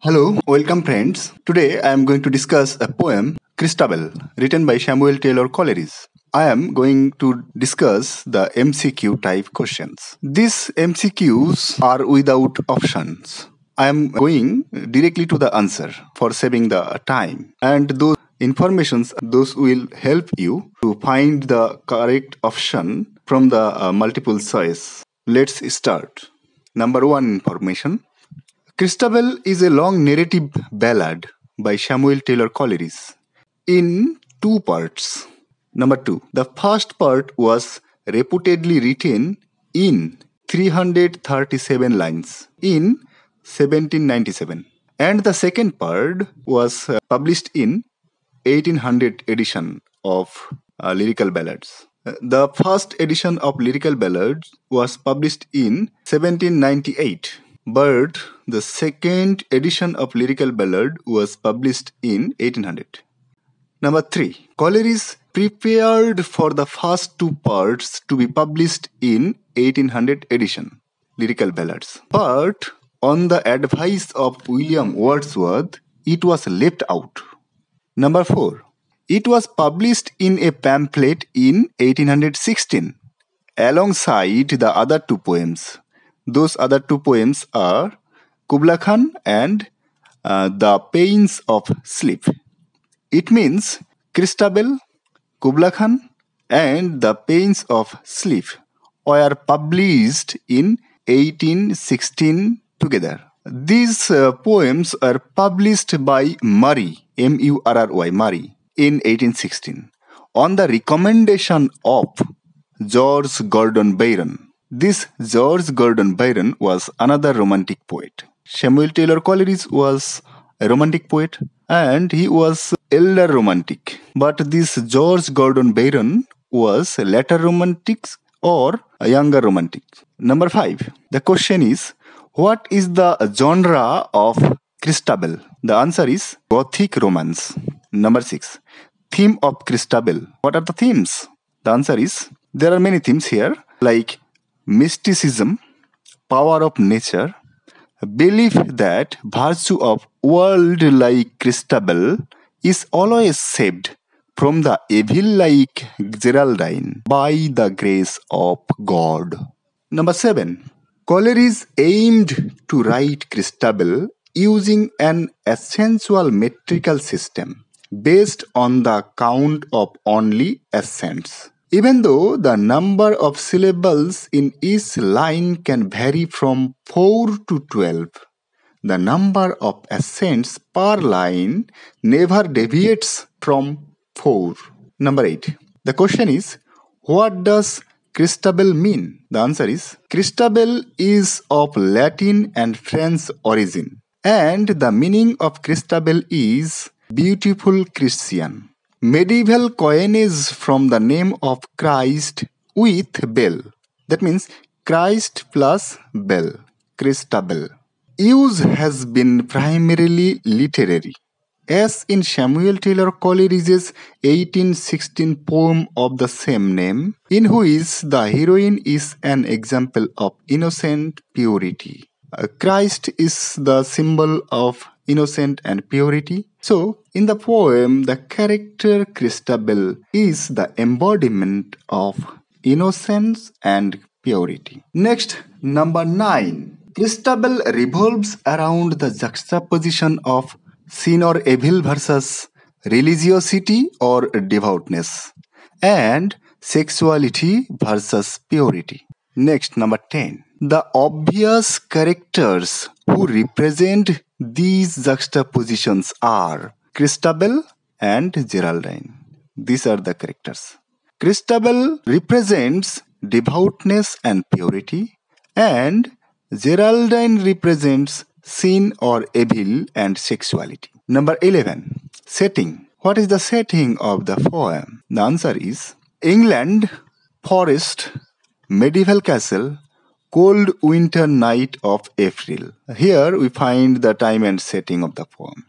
Hello, welcome friends. Today I am going to discuss a poem, Christabel, written by Samuel Taylor Coleridge. I am going to discuss the MCQ type questions. These MCQs are without options. I am going directly to the answer for saving the time and those informations those will help you to find the correct option from the uh, multiple choice. Let's start. Number 1 information Christabel is a long narrative ballad by Samuel Taylor Coleridge in two parts. Number two, the first part was reputedly written in 337 lines in 1797, and the second part was uh, published in 1800 edition of uh, lyrical ballads. Uh, the first edition of lyrical ballads was published in 1798 but the second edition of Lyrical Ballad was published in 1800. Number 3. Coleridge prepared for the first two parts to be published in 1800 edition, Lyrical Ballads. But on the advice of William Wordsworth, it was left out. Number 4. It was published in a pamphlet in 1816 alongside the other two poems those other two poems are Kubla Khan and uh, The Pains of Sleep. It means Christabel, Kubla Khan, and The Pains of Sleep were published in 1816 together. These uh, poems are published by Murray, M U R R Y, Murray, in 1816 on the recommendation of George Gordon Byron. This George Gordon Byron was another romantic poet. Samuel Taylor Coleridge was a romantic poet and he was elder romantic. But this George Gordon Byron was later romantic or a younger romantic. Number five. The question is what is the genre of Christabel? The answer is Gothic romance. Number six. Theme of Christabel. What are the themes? The answer is there are many themes here like mysticism, power of nature, belief that virtue of world like Christabel is always saved from the evil like Geraldine by the grace of God. Number 7. Coleridge aimed to write Christabel using an essential metrical system based on the count of only accents. Even though the number of syllables in each line can vary from 4 to 12, the number of accents per line never deviates from 4. Number 8. The question is what does Christabel mean? The answer is Christabel is of Latin and French origin, and the meaning of Christabel is beautiful Christian medieval coinage from the name of Christ with bell. That means Christ plus bell, Christabel. Use has been primarily literary, as in Samuel Taylor Coleridge's 1816 poem of the same name, in which the heroine is an example of innocent purity. Uh, Christ is the symbol of innocent and purity. So, in the poem, the character Christabel is the embodiment of innocence and purity. Next, number 9. Christabel revolves around the juxtaposition of sin or evil versus religiosity or devoutness and sexuality versus purity. Next, number 10. The obvious characters who represent these juxtapositions are Christabel and Geraldine. These are the characters. Christabel represents devoutness and purity, and Geraldine represents sin or evil and sexuality. Number 11. Setting. What is the setting of the poem? The answer is England, forest, medieval castle, cold winter night of April. Here we find the time and setting of the poem.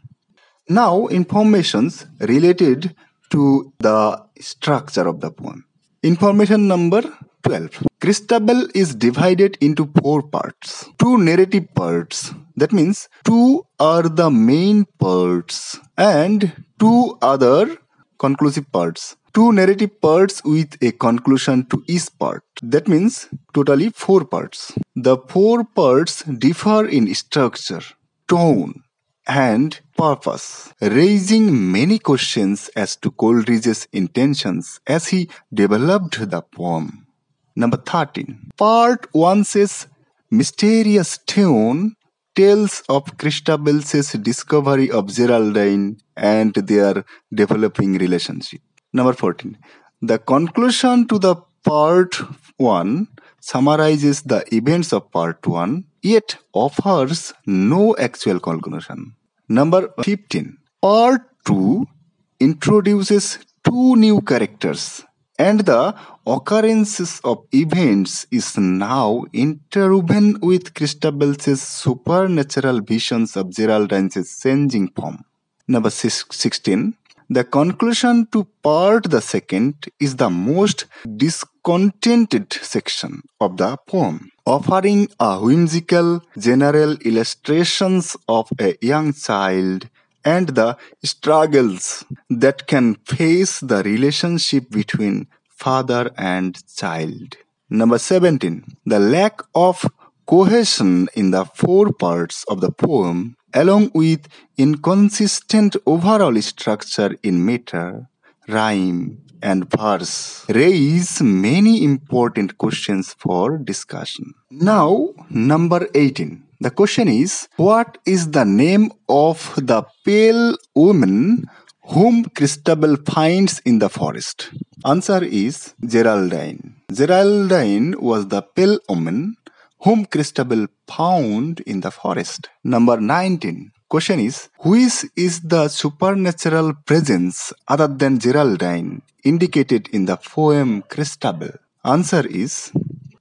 Now, informations related to the structure of the poem. Information number 12. Christabel is divided into four parts. Two narrative parts, That means two are the main parts and two other conclusive parts. Two narrative parts with a conclusion to each part. That means totally four parts. The four parts differ in structure, tone, and purpose, raising many questions as to Coleridge's intentions as he developed the poem. Number 13. Part 1 says mysterious tune tells of Christabel's discovery of Geraldine and their developing relationship. Number 14. The conclusion to the part 1 summarizes the events of part 1 yet offers no actual conclusion. Number 15. Part 2 introduces two new characters and the occurrences of events is now interwoven with Christabel's supernatural visions of Geraldine's changing form. Number 16. The conclusion to part the second is the most discontented section of the poem, offering a whimsical general illustrations of a young child and the struggles that can face the relationship between father and child. Number 17. The lack of cohesion in the four parts of the poem along with inconsistent overall structure in meter, rhyme, and verse raise many important questions for discussion. Now, number 18. The question is What is the name of the pale woman whom Christabel finds in the forest? Answer is Geraldine. Geraldine was the pale woman whom Christabel found in the forest. Number 19. Question is, which is the supernatural presence other than Geraldine indicated in the poem Christabel? Answer is,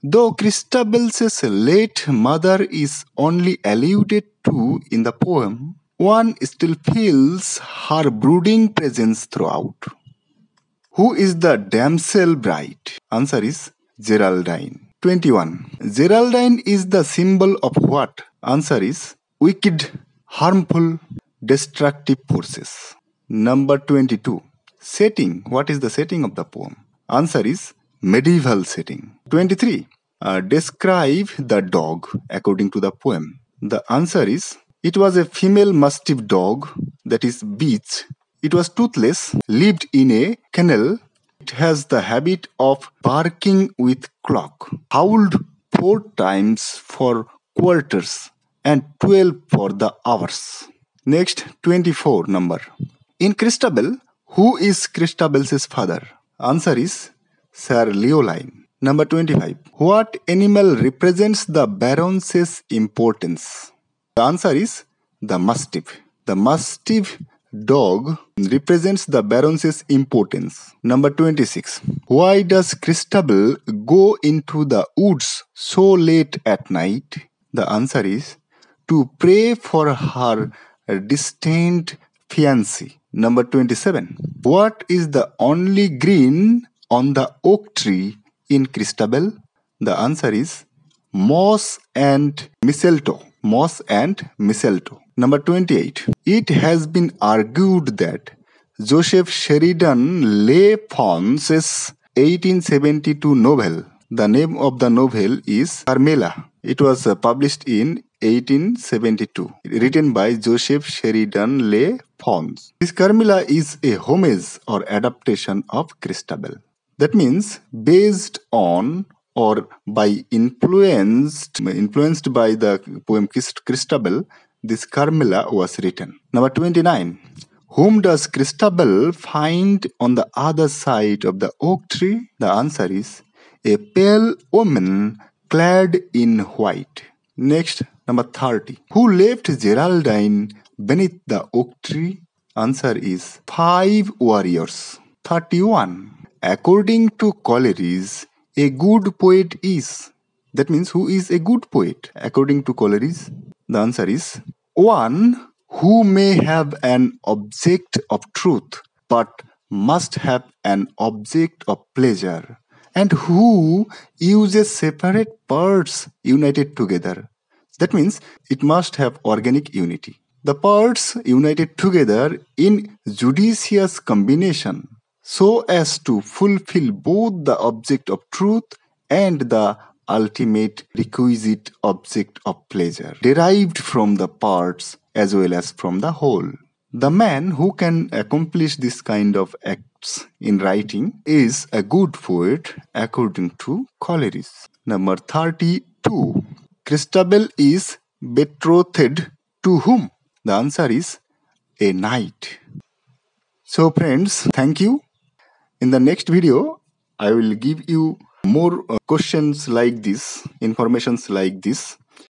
though Christabel's late mother is only alluded to in the poem, one still feels her brooding presence throughout. Who is the damsel bride? Answer is Geraldine. 21. Geraldine is the symbol of what? Answer is wicked, harmful, destructive forces. Number 22. Setting. What is the setting of the poem? Answer is medieval setting. 23. Uh, describe the dog according to the poem. The answer is it was a female mastiff dog that is Bitch. It was toothless, lived in a kennel it has the habit of barking with clock, howled four times for quarters and 12 for the hours. Next, 24 number. In Christabel, who is Christabel's father? Answer is Sir Leoline. Number 25. What animal represents the Baroness's importance? The answer is the mastiff. The mastiff Dog represents the Baroness's importance. Number 26. Why does Christabel go into the woods so late at night? The answer is to pray for her distant fiancé. Number 27. What is the only green on the oak tree in Christabel? The answer is moss and mistletoe. Moss and mistletoe. Number 28. It has been argued that Joseph Sheridan Le Fanu's 1872 novel, the name of the novel is Carmilla. It was uh, published in 1872, written by Joseph Sheridan Le Fons. This Carmilla is a homage or adaptation of Christabel. That means based on or by influenced influenced by the poem Christabel, this Carmilla was written. Number 29. Whom does Christabel find on the other side of the oak tree? The answer is a pale woman clad in white. Next, number 30. Who left Geraldine beneath the oak tree? Answer is five warriors. 31. According to Coleridge, a good poet is. That means, who is a good poet? According to Coleridge, the answer is one who may have an object of truth but must have an object of pleasure and who uses separate parts united together That means it must have organic unity. The parts united together in judicious combination so as to fulfill both the object of truth and the ultimate requisite object of pleasure, derived from the parts as well as from the whole. The man who can accomplish this kind of acts in writing is a good poet according to Coleridge. Number 32. Christabel is betrothed to whom? The answer is a knight. So friends, thank you. In the next video, I will give you more uh, questions like this, informations like this